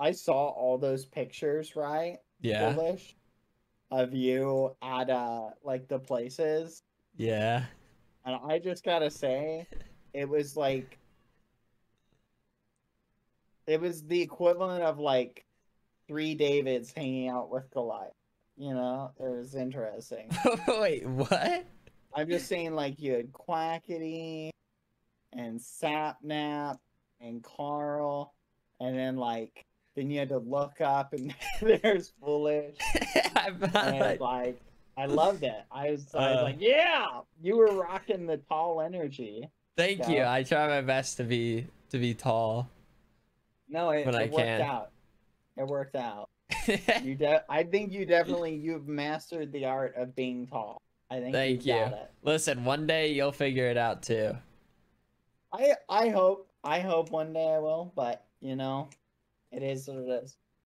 I saw all those pictures, right? Yeah. Foolish, of you at uh like the places, Yeah. and I just gotta say, it was like it was the equivalent of like three Davids hanging out with Goliath. You know, it was interesting. Wait, what? I'm just saying, like you had Quackity and Sapnap and Karl, and then like then you had to look up and there's Foolish, and like, I loved it. I was, I was Uh. like, yeah, you were rocking the tall energy. thank you. I try my best to be to be tall. No, it, it worked can. out. It worked out. You de- I think you definitely you've mastered the art of being tall. I think Thank you. you. Listen, one day you'll figure it out too. I I hope I hope one day I will, but you know, it is what it is.